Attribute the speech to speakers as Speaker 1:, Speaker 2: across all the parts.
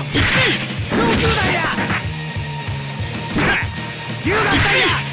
Speaker 1: 上弾や龍眼弾や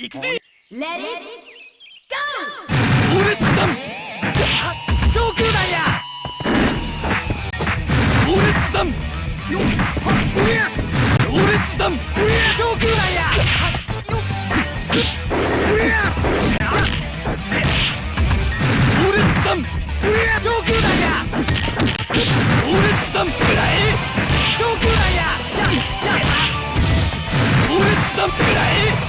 Speaker 1: 行くぜ
Speaker 2: ！Let it go!
Speaker 1: 猛烈弾
Speaker 3: 上空弾や！
Speaker 1: 猛烈弾
Speaker 3: よっはっうや！
Speaker 1: 猛烈弾
Speaker 3: 上空弾や！よっうや！
Speaker 1: 猛烈弾
Speaker 3: うや！上空弾や！
Speaker 1: 猛烈弾食らえ？
Speaker 3: 上空弾や！やや
Speaker 1: 猛烈弾食らえ？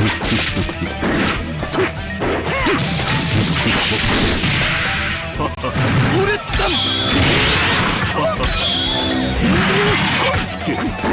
Speaker 1: ジ ャ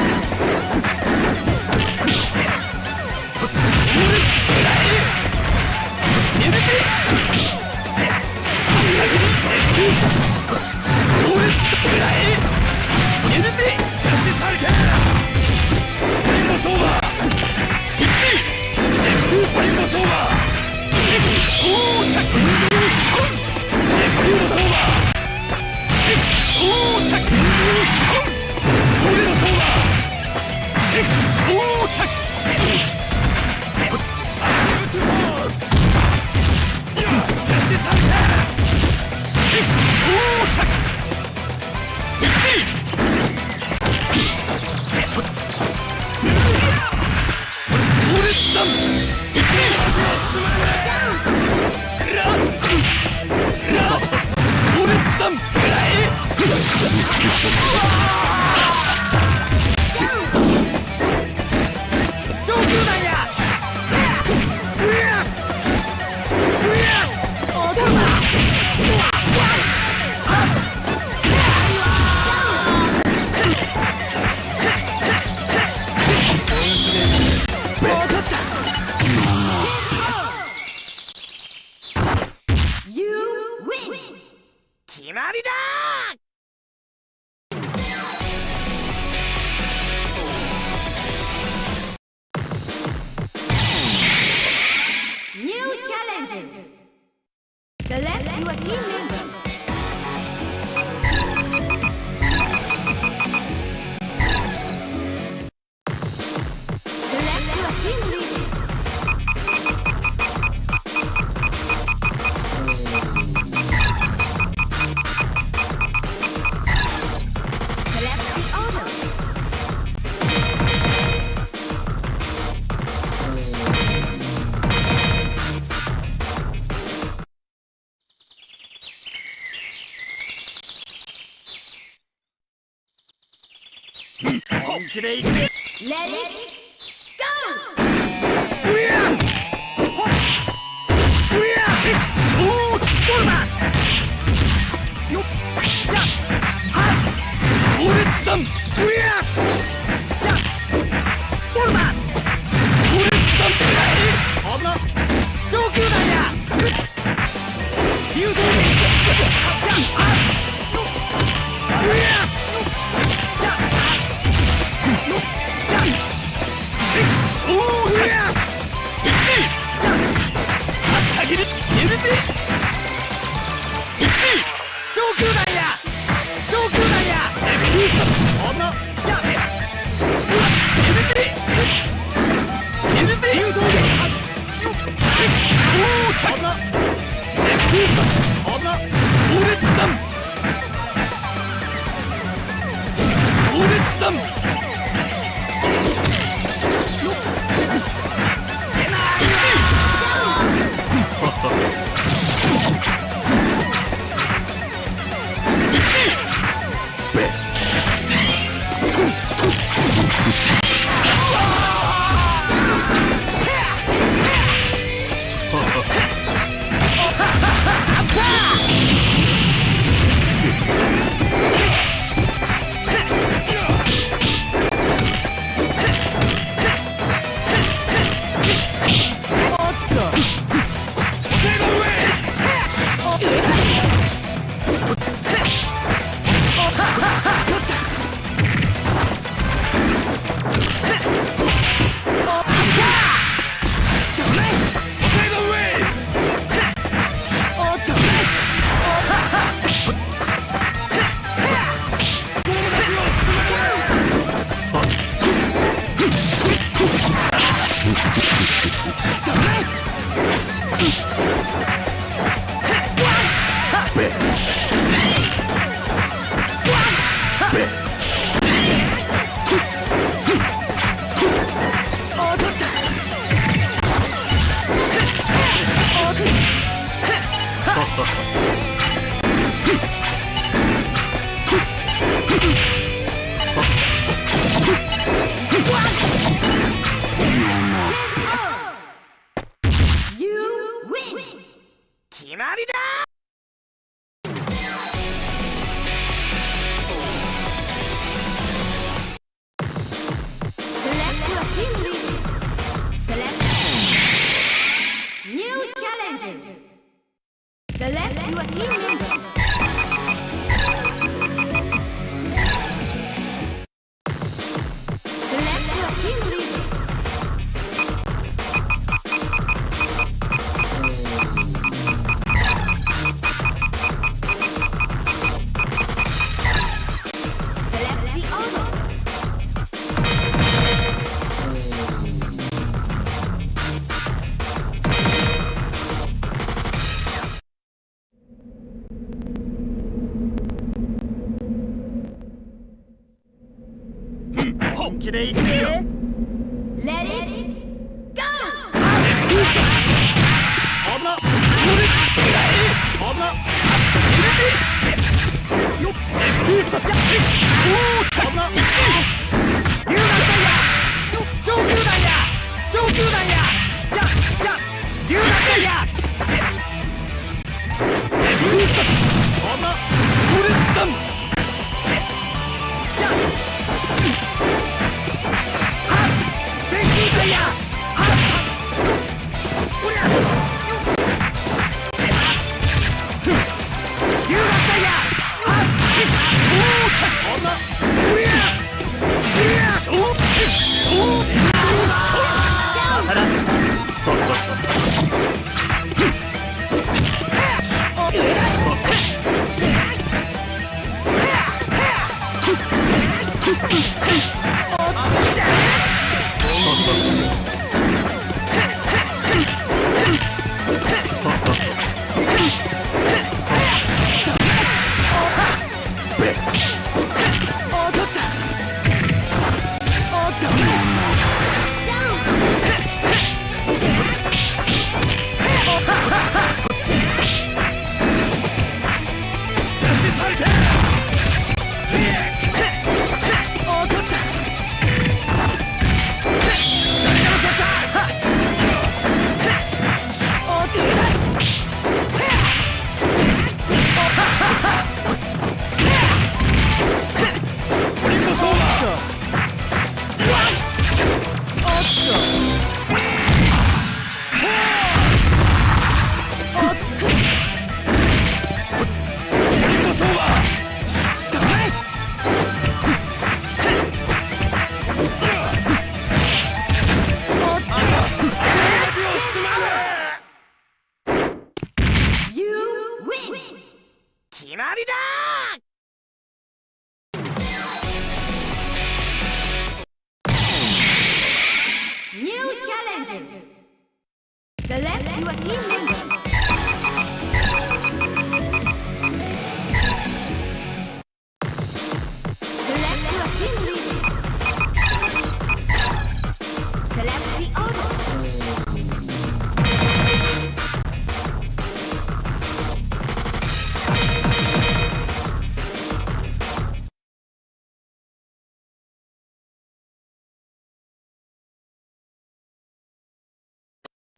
Speaker 1: Let it
Speaker 4: Let it go!
Speaker 1: うやほっうやそうどうだよっやは
Speaker 5: 俺さん
Speaker 1: うややどうだ
Speaker 5: 俺さんくら
Speaker 1: 危な上空弾や流動でやはよ本気でいくよ
Speaker 4: Let it go!
Speaker 6: 危なっ危なっ入れてよっピースだおー危な
Speaker 7: っ遊覧船やよっ上級弾や上級弾ややや遊覧船や
Speaker 6: ピース
Speaker 7: だ
Speaker 1: 危なっウルさん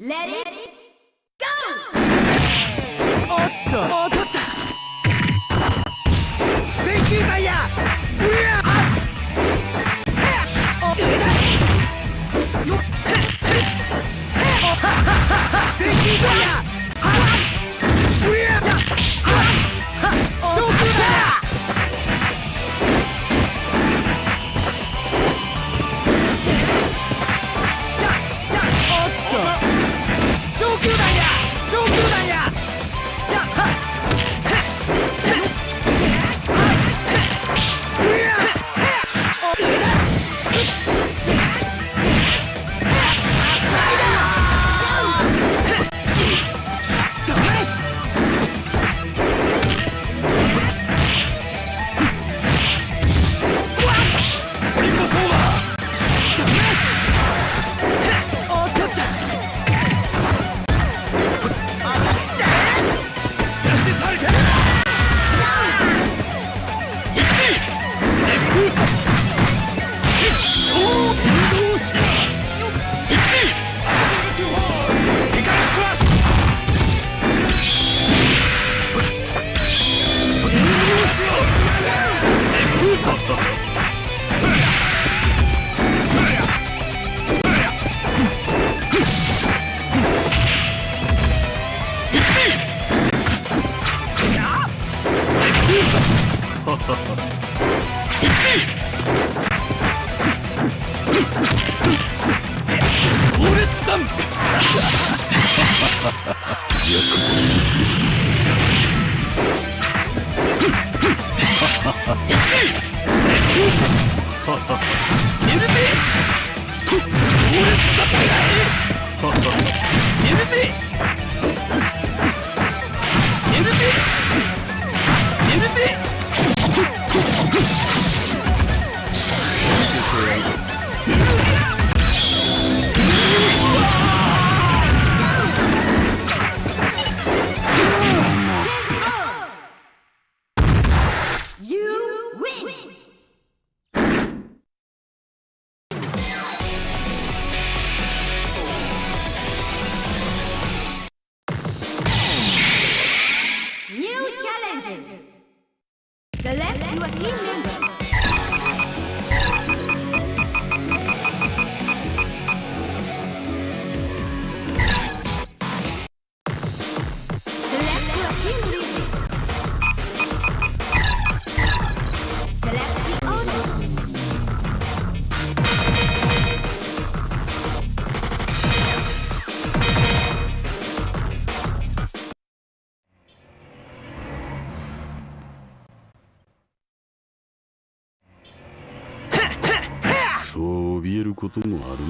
Speaker 1: Let it go!
Speaker 7: おっとおっと。った電球弾や。うやはっ。おっよっ。電球弾や。Yeah. える
Speaker 1: こともある。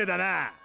Speaker 8: れ
Speaker 5: だ
Speaker 1: な。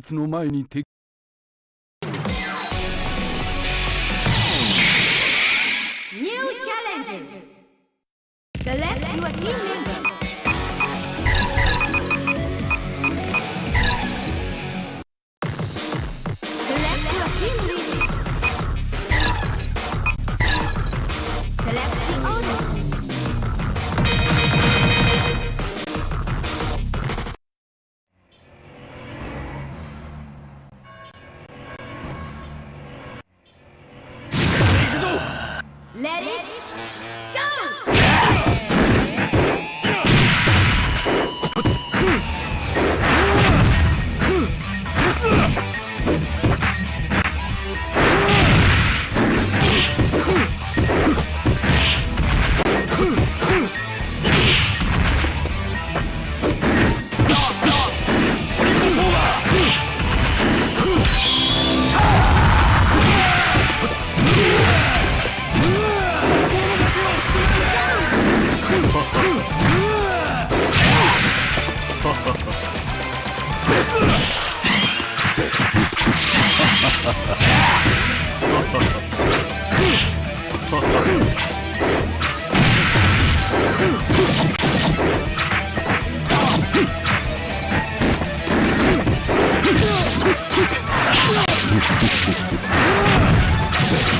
Speaker 9: 術の前に敵
Speaker 1: ニューチャレンジ The left, your team member.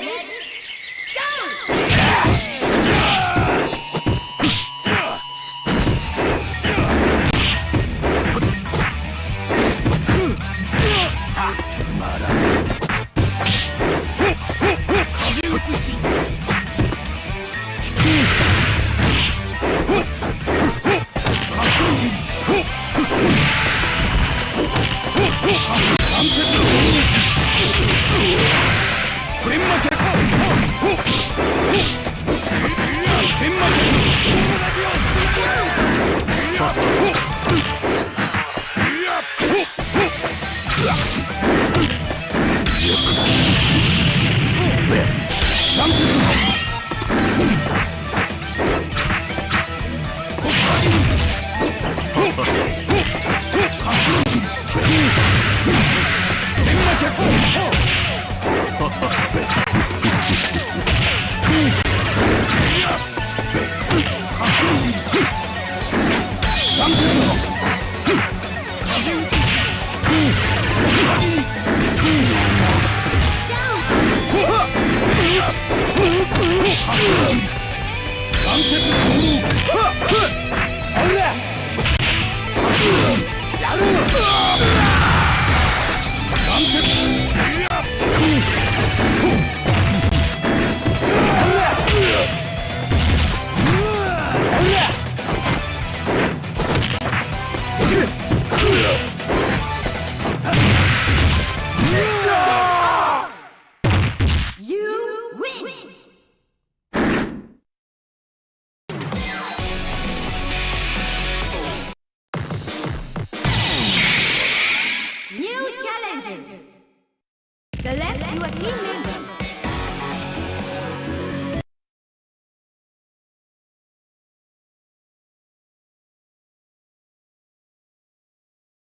Speaker 1: Ready?